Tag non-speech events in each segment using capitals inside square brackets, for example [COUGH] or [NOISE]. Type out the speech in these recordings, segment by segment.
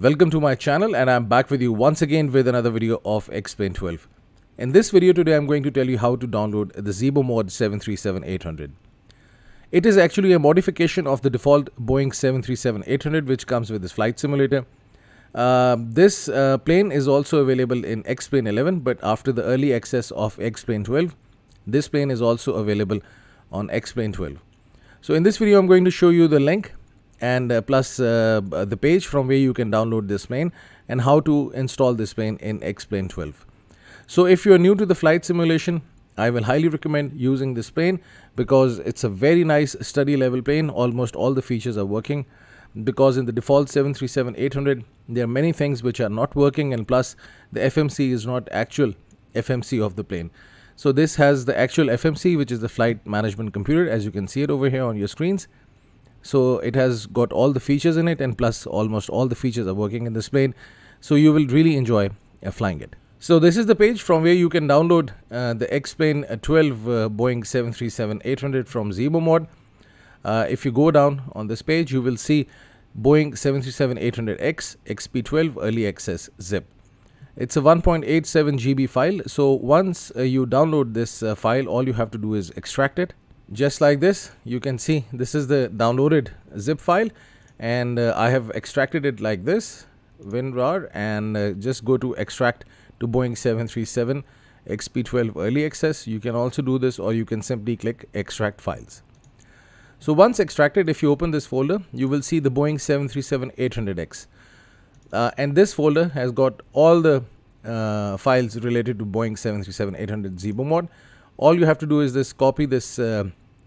Welcome to my channel and I'm back with you once again with another video of X-Plane 12. In this video today I'm going to tell you how to download the Zibo Mod 737-800. It is actually a modification of the default Boeing 737-800 which comes with this flight simulator. Uh, this uh, plane is also available in X-Plane 11 but after the early access of X-Plane 12 this plane is also available on X-Plane 12. So in this video I'm going to show you the link and uh, plus uh, the page from where you can download this plane and how to install this plane in X-Plane 12. So if you are new to the flight simulation, I will highly recommend using this plane because it's a very nice study level plane. Almost all the features are working because in the default 737-800 there are many things which are not working and plus the FMC is not actual FMC of the plane. So this has the actual FMC which is the flight management computer as you can see it over here on your screens so it has got all the features in it and plus almost all the features are working in this plane so you will really enjoy uh, flying it so this is the page from where you can download uh, the X-Plane uh, 12 uh, Boeing 737-800 from ZiboMod. Uh, if you go down on this page, you will see Boeing 737-800X XP12 Early Access zip. It's a 1.87 GB file. So once uh, you download this file, all you have to do is extract it just like this you can see this is the downloaded zip file and uh, I have extracted it like this WinRAR and uh, just go to extract to Boeing 737 XP12 early access. You can also do this or you can simply click extract files. So once extracted if you open this folder you will see the Boeing 737 800X uh, and this folder has got all the uh, files related to Boeing 737 800 Zibo mod all you have to do is this copy this uh,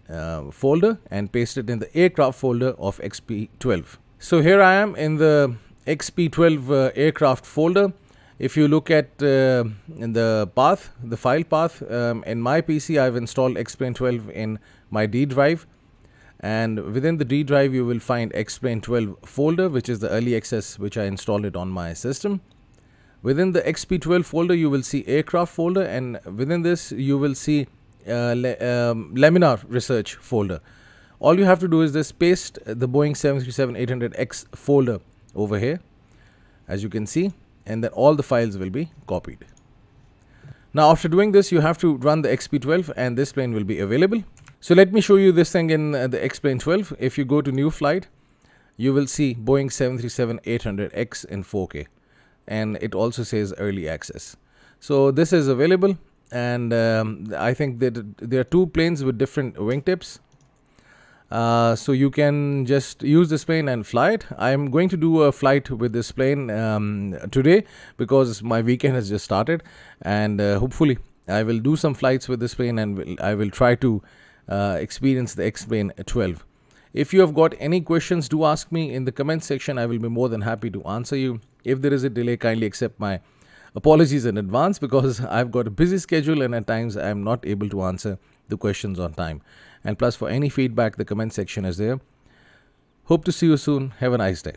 uh, folder and paste it in the aircraft folder of XP12. So here I am in the XP12 uh, aircraft folder. If you look at uh, in the path, the file path, um, in my PC I've installed X-Plane 12 in my D drive and within the D drive you will find X-Plane 12 folder which is the early access which I installed it on my system. Within the XP12 folder you will see aircraft folder and within this you will see uh, le um, laminar research folder. All you have to do is this paste the Boeing 737-800X folder over here as you can see and then all the files will be copied. Now after doing this you have to run the XP12 and this plane will be available. So let me show you this thing in uh, the X-Plane 12. If you go to new flight you will see Boeing 737-800X in 4K and it also says early access. So this is available and um, I think that there are two planes with different wingtips. Uh, so you can just use this plane and fly it. I'm going to do a flight with this plane um, today because my weekend has just started and uh, hopefully I will do some flights with this plane and will, I will try to uh, experience the X-Plane 12. If you have got any questions, do ask me in the comment section. I will be more than happy to answer you. If there is a delay, kindly accept my Apologies in advance because [LAUGHS] I've got a busy schedule and at times I'm not able to answer the questions on time. And plus, for any feedback, the comment section is there. Hope to see you soon. Have a nice day.